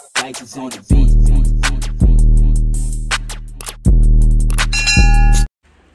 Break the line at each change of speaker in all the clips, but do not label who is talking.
On the beat.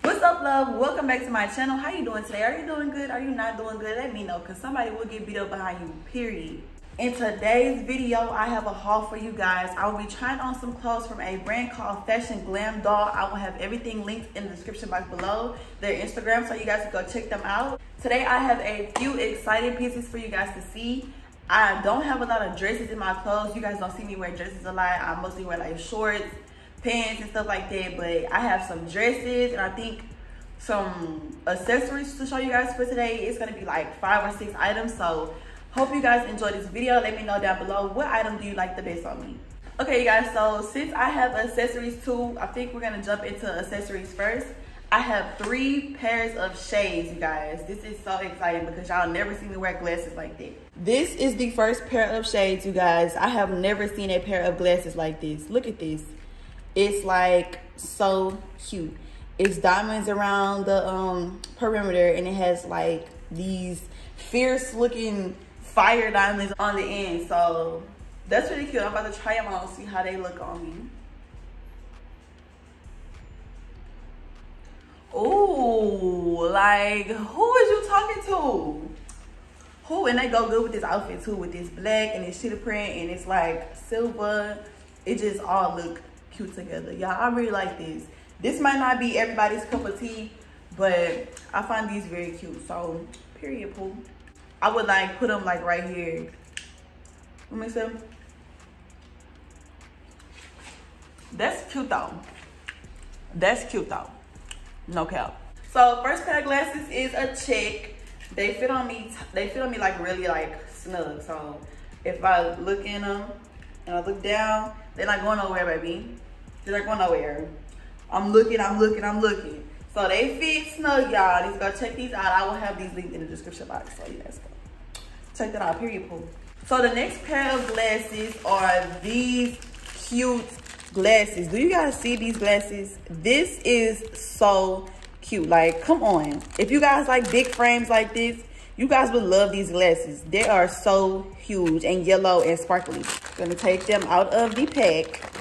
What's up, love? Welcome back to my channel. How you doing today? Are you doing good? Are you not doing good? Let me know, because somebody will get beat up behind you, period. In today's video, I have a haul for you guys. I will be trying on some clothes from a brand called Fashion Glam Doll. I will have everything linked in the description box below, their Instagram, so you guys can go check them out. Today, I have a few exciting pieces for you guys to see. I don't have a lot of dresses in my clothes. You guys don't see me wear dresses a lot. I mostly wear like shorts, pants, and stuff like that. But I have some dresses, and I think some accessories to show you guys for today. It's gonna be like five or six items. So hope you guys enjoy this video. Let me know down below what item do you like the best on me. Okay, you guys, so since I have accessories too, I think we're gonna jump into accessories first. I have three pairs of shades, you guys. This is so exciting because y'all never see me wear glasses like that. This is the first pair of shades, you guys. I have never seen a pair of glasses like this. Look at this. It's like so cute. It's diamonds around the um, perimeter and it has like these fierce looking fire diamonds on the end. So that's really cute. I'm about to try them on, and see how they look on me. Ooh, like who is you talking to? Who and they go good with this outfit too, with this black and this cheetah print and it's like silver. It just all look cute together. Y'all, I really like this. This might not be everybody's cup of tea, but I find these very cute. So, period, pool. I would like put them like right here. Let me see. That's cute though. That's cute though. No cap. So first pair of glasses is a check. They fit on me. They fit on me like really like snug. So if I look in them and I look down, they're not going nowhere, baby. They're not going nowhere. I'm looking. I'm looking. I'm looking. So they fit snug, y'all. Just go check these out. I will have these linked in the description box. So you guys go check that out. Period. Pool. So the next pair of glasses are these cute glasses. Do you guys see these glasses? This is so cute. Like, come on. If you guys like big frames like this, you guys would love these glasses. They are so huge and yellow and sparkly. Gonna take them out of the pack.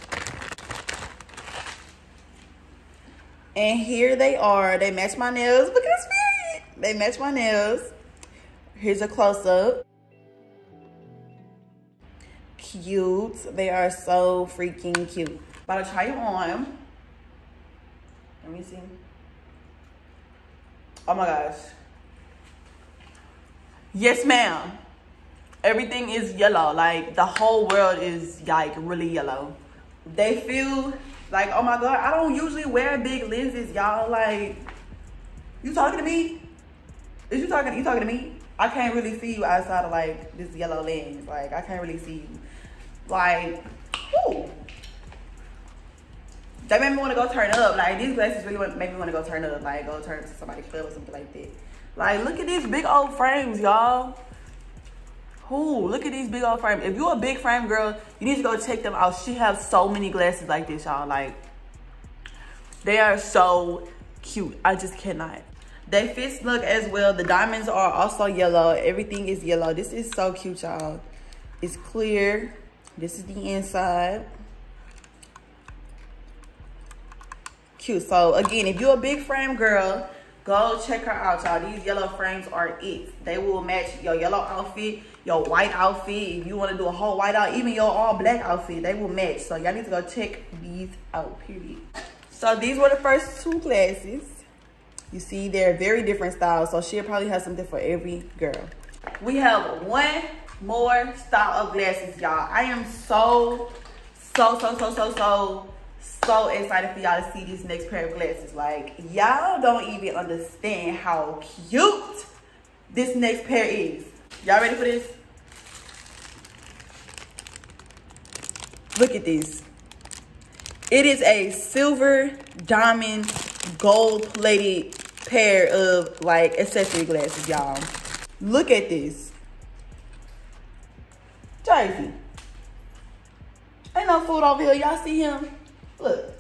And here they are. They match my nails. Look at. They match my nails. Here's a close-up cute. They are so freaking cute. About to try them on. Let me see. Oh my gosh. Yes, ma'am. Everything is yellow. Like the whole world is like really yellow. They feel like, oh my God, I don't usually wear big lenses, y'all. Like, you talking to me? Is you talking, you talking to me? I can't really see you outside of like this yellow lens. Like I can't really see you. Like, whoo. That made me want to go turn up. Like these glasses really make me want to go turn up. Like go turn to somebody's club or something like that. Like look at these big old frames, y'all. Who? Look at these big old frames. If you're a big frame girl, you need to go check them out. She has so many glasses like this, y'all. Like, they are so cute. I just cannot. They fit snug as well. The diamonds are also yellow. Everything is yellow. This is so cute, y'all. It's clear. This is the inside. Cute. So again, if you're a big frame girl, go check her out, y'all. These yellow frames are it. They will match your yellow outfit, your white outfit. If you want to do a whole white out, even your all black outfit, they will match. So y'all need to go check these out, period. So these were the first two classes. You see, they're very different styles. So she'll probably have something for every girl. We have one more style of glasses, y'all. I am so, so, so, so, so, so, so excited for y'all to see this next pair of glasses. Like, y'all don't even understand how cute this next pair is. Y'all ready for this? Look at this. It is a silver diamond gold plated pair of like accessory glasses, y'all. Look at this. Jersey. Ain't no food over here. Y'all see him? Look.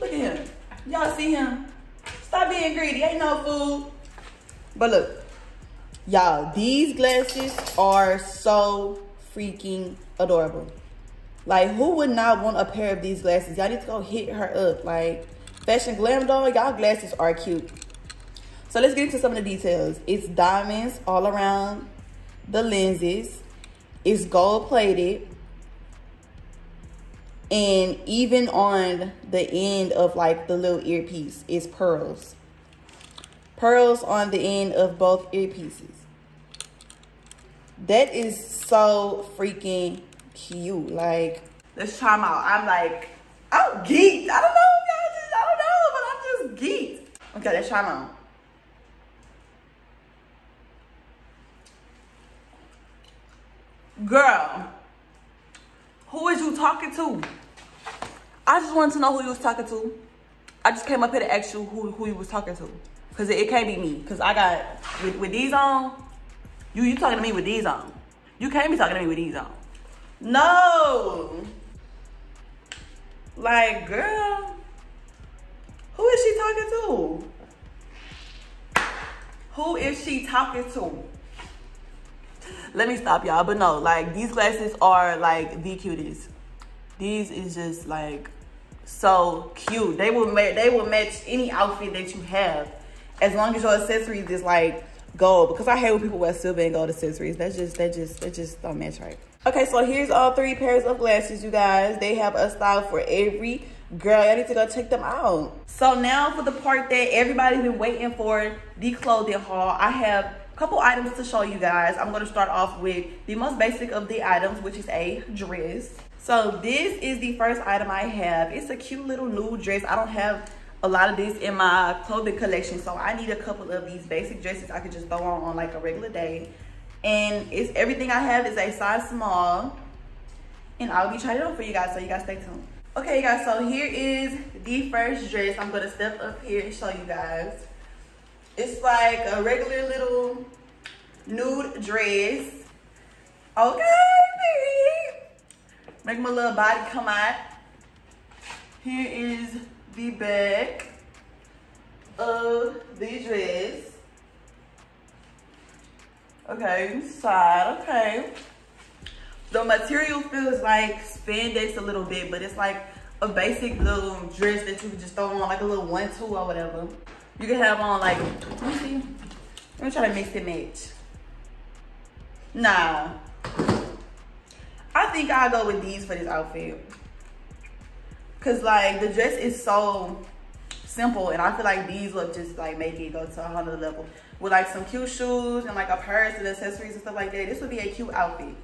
Look at him. Y'all see him? Stop being greedy. Ain't no food. But look. Y'all, these glasses are so freaking adorable. Like, who would not want a pair of these glasses? Y'all need to go hit her up. Like, Fashion Glam Doll, y'all glasses are cute. So let's get into some of the details. It's diamonds all around the lenses. It's gold plated. And even on the end of like the little earpiece is pearls. Pearls on the end of both earpieces. That is so freaking cute. Like, let's try them out. I'm like, I'm geeked. I don't know if y'all just, I don't know, but I'm just geeked. Okay, let's try them out. Girl, who is you talking to? I just wanted to know who you was talking to. I just came up here to ask you who, who you was talking to. Cause it, it can't be me. Cause I got, with, with these on, you you talking to me with these on. You can't be talking to me with these on. No. Like, girl, who is she talking to? Who is she talking to? Let me stop y'all, but no, like these glasses are like the cutest. These is just like so cute. They will match. They will match any outfit that you have, as long as your accessories is like gold. Because I hate when people wear silver and gold accessories. That's just that just that just don't match right. Okay, so here's all three pairs of glasses, you guys. They have a style for every girl. Y'all need to go check them out. So now for the part that everybody's been waiting for, the clothing haul. I have couple items to show you guys. I'm going to start off with the most basic of the items, which is a dress. So this is the first item I have. It's a cute little nude dress. I don't have a lot of this in my clothing collection, so I need a couple of these basic dresses I could just throw on on like a regular day and it's everything I have is a size small and I'll be trying it on for you guys so you guys stay tuned okay you guys so here is the first dress I'm gonna step up here and show you guys it's like a regular little nude dress okay baby. make my little body come out here is the back of the dress Okay, side, okay. The material feels like spandex a little bit, but it's like a basic little dress that you can just throw on like a little one, two or whatever. You can have on like, let me see. Let me try to mix and match. Nah. I think I'll go with these for this outfit. Cause like the dress is so simple and I feel like these look just like make it go to another level with like some cute shoes and like a purse and accessories and stuff like that. This would be a cute outfit.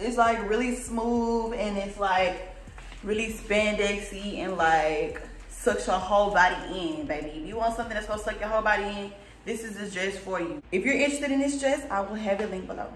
It's like really smooth and it's like really spandexy and like sucks your whole body in, baby. If you want something that's gonna suck your whole body in, this is the dress for you. If you're interested in this dress, I will have it linked below.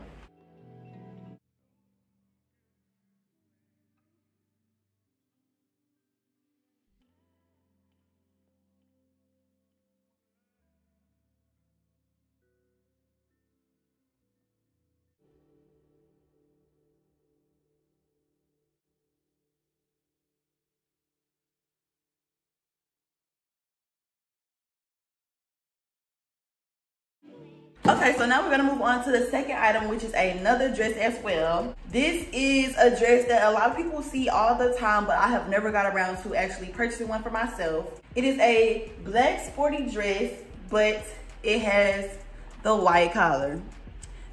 Okay, so now we're gonna move on to the second item, which is another dress as well. This is a dress that a lot of people see all the time, but I have never got around to actually purchasing one for myself. It is a black sporty dress, but it has the white collar.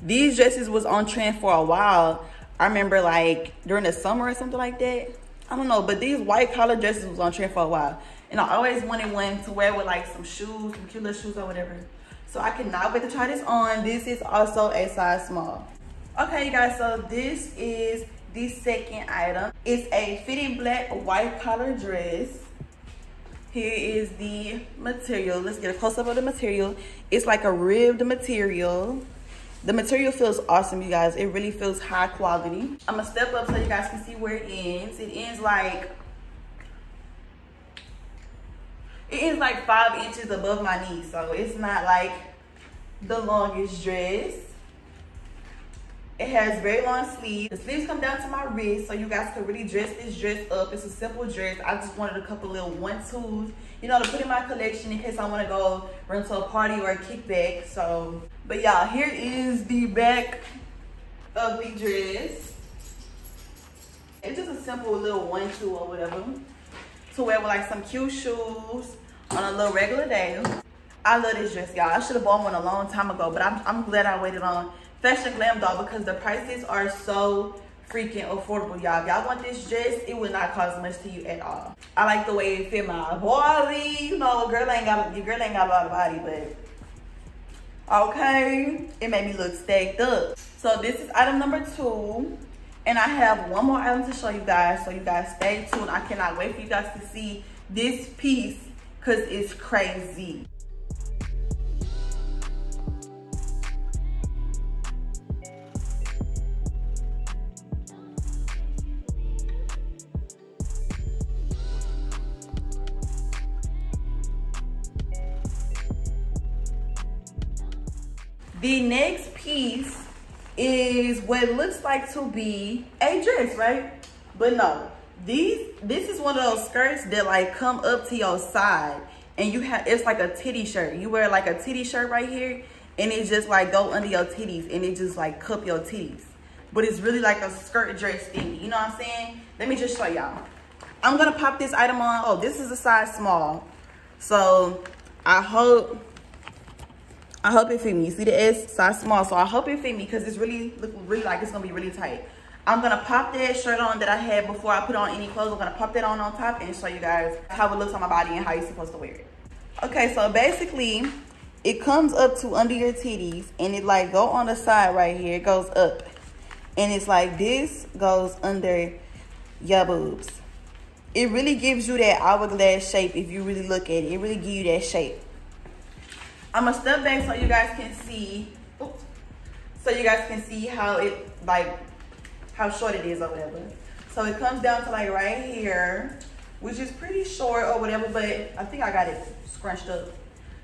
These dresses was on trend for a while. I remember like during the summer or something like that. I don't know, but these white collar dresses was on trend for a while. And I always wanted one to wear with like some shoes, some cute little shoes or whatever. So I cannot wait to try this on. This is also a size small. Okay, you guys, so this is the second item. It's a fitted black white collar dress. Here is the material. Let's get a close up of the material. It's like a ribbed material. The material feels awesome, you guys. It really feels high quality. I'm gonna step up so you guys can see where it ends. It ends like it is like five inches above my knee, so it's not like the longest dress. It has very long sleeves. The sleeves come down to my wrist, so you guys can really dress this dress up. It's a simple dress. I just wanted a couple little one-twos, you know, to put in my collection in case I want to go run to a party or a kickback. So, but y'all, here is the back of the dress. It's just a simple little one two or whatever to wear with like some cute shoes on a little regular day. I love this dress, y'all. I should have bought one a long time ago, but I'm, I'm glad I waited on Fashion Glam Doll because the prices are so freaking affordable, y'all. If y'all want this dress, it will not cost much to you at all. I like the way it fit my body. You know, girl ain't got your girl ain't got a lot of body, but okay. It made me look stacked up. So this is item number two. And I have one more item to show you guys. So you guys stay tuned. I cannot wait for you guys to see this piece because it's crazy. The next piece is what looks like to be a dress, right? But no, these this is one of those skirts that like come up to your side and you have it's like a titty shirt. You wear like a titty shirt right here and it just like go under your titties and it just like cup your titties. But it's really like a skirt dress thing. You know what I'm saying? Let me just show y'all. I'm gonna pop this item on. Oh, this is a size small. So I hope I hope it fit me. You see the S size small. So I hope it fit me because it's really look really like it's gonna be really tight. I'm gonna pop that shirt on that I had before I put on any clothes. I'm gonna pop that on on top and show you guys how it looks on my body and how you're supposed to wear it. Okay, so basically it comes up to under your titties and it like go on the side right here. It goes up and it's like this goes under your boobs. It really gives you that hourglass shape if you really look at it. It really gives you that shape. I'm gonna step back so you guys can see, oops, so you guys can see how it, like, how short it is or whatever. So it comes down to like right here, which is pretty short or whatever, but I think I got it scrunched up.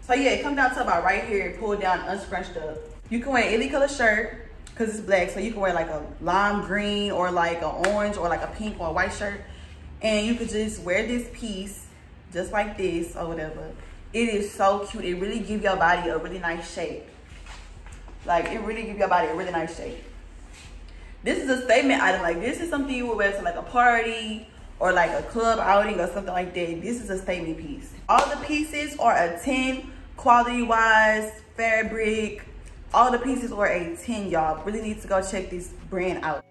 So yeah, it comes down to about right here, pulled down, unscrunched up. You can wear any color shirt, cause it's black, so you can wear like a lime green or like an orange or like a pink or a white shirt. And you could just wear this piece just like this or whatever it is so cute. It really gives your body a really nice shape. Like, it really gives your body a really nice shape. This is a statement item. Like, this is something you would wear to like a party or like a club outing or something like that. This is a statement piece. All the pieces are a 10 quality-wise, fabric. All the pieces are a 10, y'all. Really need to go check this brand out.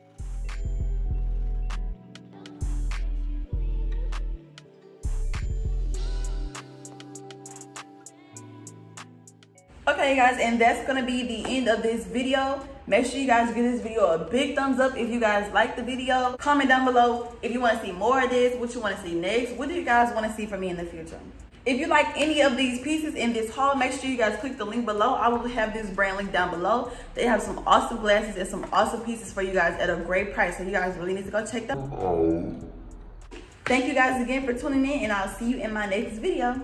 Okay guys and that's gonna be the end of this video. Make sure you guys give this video a big thumbs up if you guys like the video. Comment down below if you want to see more of this what you want to see next what do you guys want to see from me in the future? If you like any of these pieces in this haul make sure you guys click the link below. I will have this brand link down below. They have some awesome glasses and some awesome pieces for you guys at a great price so you guys really need to go check them. Out thank you guys again for tuning in and i'll see you in my next video